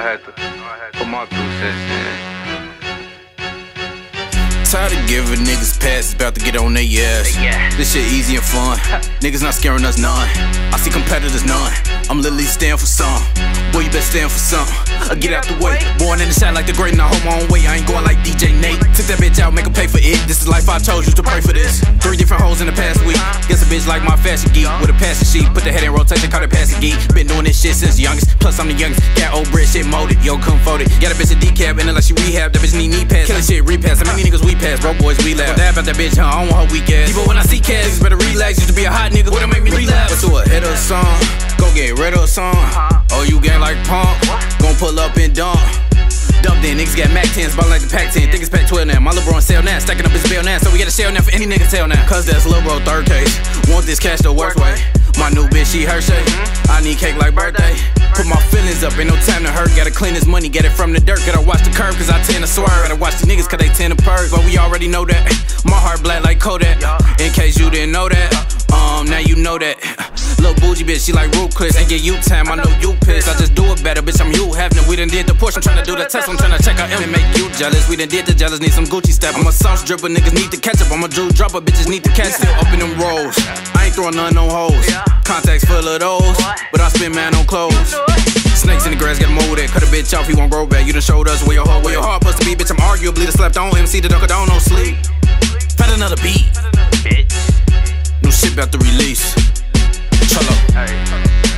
I had to, put my two cents in. Tired of giving niggas passes, about to get on their ass. Yeah. This shit easy and fun. niggas not scaring us none. I see competitors none. I'm literally stand for some. Boy, you better stand for something. Uh, get out the way. Born in the shot like the great, and I hold my own way. I ain't going like DJ Nate. Took that bitch out, make her pay for it. This is life I chose you to pray for this. Three different hoes in the past week. Guess a bitch like my fashion geek with a passing sheet. Put the head in rotation, call it passing geek. Been doing this shit since youngest. Plus I'm the youngest. Got old bread shit molded. Yo, come fold it. Got a bitch a decap and like she rehab. That bitch need knee pads. Killing shit repass. How many niggas we pass? Broke boys we laugh. Dab out that bitch, huh? I don't want her weak ass. But when I see cats, niggas better relax. Used to be a hot nigga. What'll make me relapse? What's to a hit a song? Go get rid of song. Uh-huh. Oh, you gang like pump? Gon' pull up and dump. Dumped in, niggas got Mac 10s, ballin' like the Pac 10. Think it's Pac 12 now. My little bro on sale now, stacking up his bill now. So we got a sale now for any nigga tell now. Cause that's little bro third case. Want this cash the worst way. My new bitch, she Hershey. Mm-hmm. I need cake like birthday. Up, ain't no time to hurt. Gotta clean this money, get it from the dirt. Gotta watch the curve, cause I tend to swerve. Gotta watch the niggas, cause they tend to purge. But we already know that. My heart black like Kodak. In case you didn't know that. Um, now you know that. Little bougie bitch, she like Ruth Chris. Ain't get you time, I know you pissed. I just do it better, bitch. I'm you having it. We done did the push. I'm tryna do the test. I'm tryna check out M and make you jealous. We done did the jealous. Need some Gucci step. I'm a sauce dripper. Niggas need to catch up. I'm a Drew dropper. Bitches need to catch still up in them rolls. I ain't throwing none on hoes. Contacts full of those, but I spend man on clothes. Snakes in the grass, get there. Cut a bitch off, he won't grow back. You done showed us where your heart, where your heart supposed to be. Bitch, I'm arguably the slept on MC, the dunk, don't no sleep. Found another beat. Bitch. New shit about to release. Cholo. Hey.